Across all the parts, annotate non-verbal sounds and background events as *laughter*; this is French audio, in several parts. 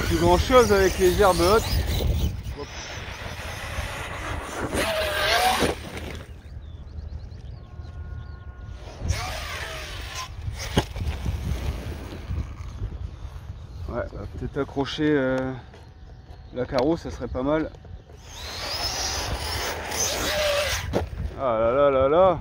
plus grand chose avec les herbes hautes. Ouais, peut-être accrocher euh, la carreau, ça serait pas mal. Ah là là là là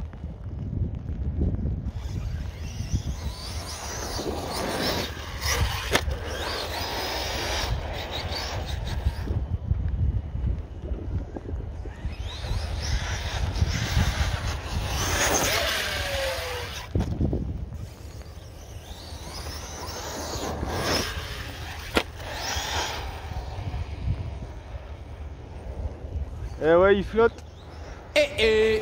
Eh ouais, il flotte. Eh eh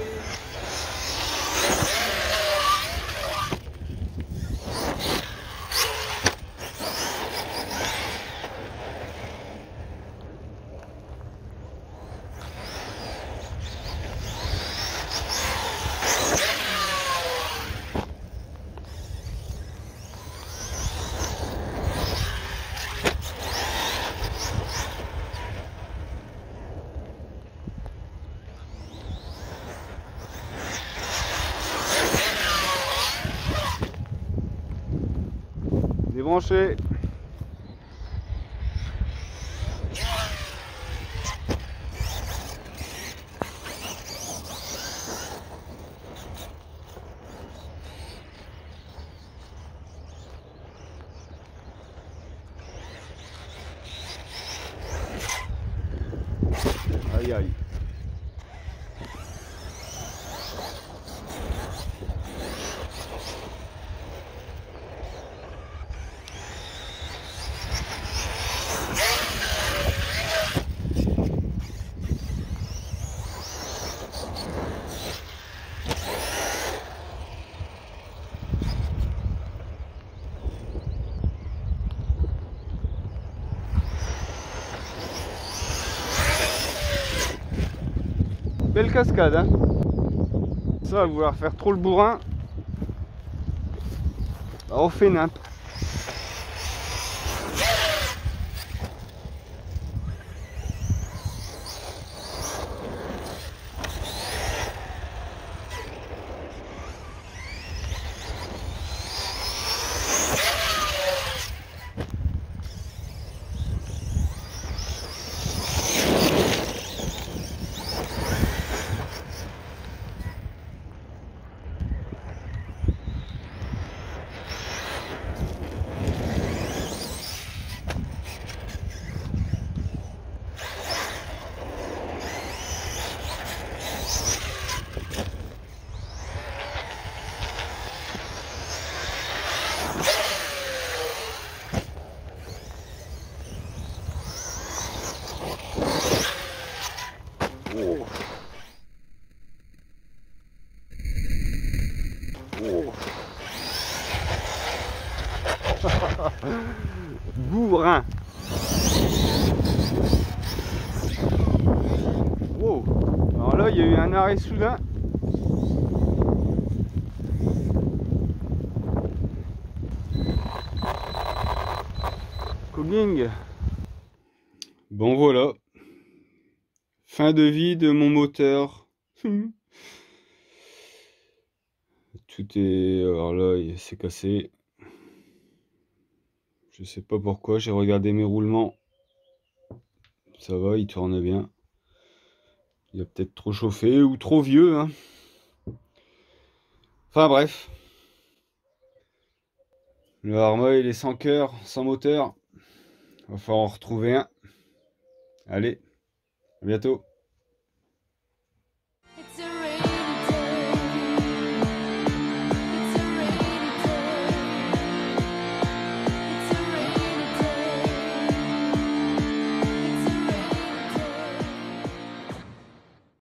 面白い。はいはい。Belle cascade, hein Ça va vouloir faire trop le bourrin. Bah, on fait nimp. Oh. Oh. *laughs* Bourrin. Wow. Alors là, il y a eu un arrêt soudain. Cogging. Bon voilà. Fin de vie de mon moteur. *laughs* Tout est... Alors là, il s'est cassé. Je sais pas pourquoi, j'ai regardé mes roulements. Ça va, il tourne bien. Il a peut-être trop chauffé ou trop vieux. Hein. Enfin bref. Le Arma, il est sans cœur, sans moteur. Va falloir en retrouver un. Allez, à bientôt.